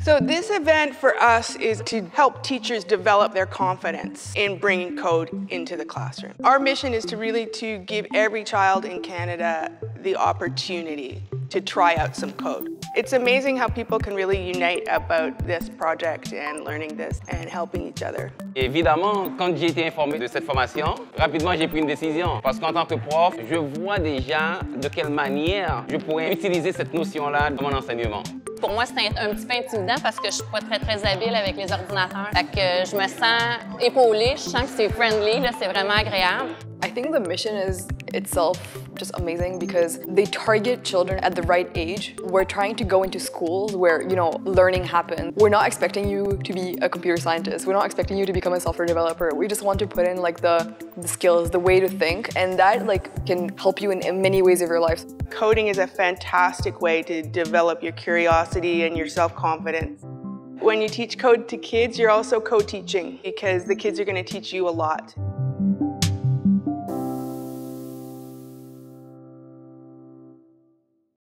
So this event for us is to help teachers develop their confidence in bringing code into the classroom. Our mission is to really to give every child in Canada the opportunity to try out some code. It's amazing how people can really unite about this project and learning this and helping each other. Évidemment, quand j'ai été informé de cette formation, rapidement j'ai pris une décision. Parce qu'en tant que prof, je vois déjà de quelle manière je pourrais utiliser cette notion-là dans mon enseignement. Pour moi, c'est un, un, petit peu intimidant parce que je suis pas très, très habile avec les ordinateurs. Fait que je me sens épaulée, je sens que c'est friendly, c'est vraiment agréable. I think the mission is itself just amazing because they target children at the right age. We're trying to go into schools where, you know, learning happens. We're not expecting you to be a computer scientist. We're not expecting you to become a software developer. We just want to put in like the, the skills, the way to think, and that like can help you in, in many ways of your life. Coding is a fantastic way to develop your curiosity and your self-confidence. When you teach code to kids, you're also co-teaching because the kids are going to teach you a lot.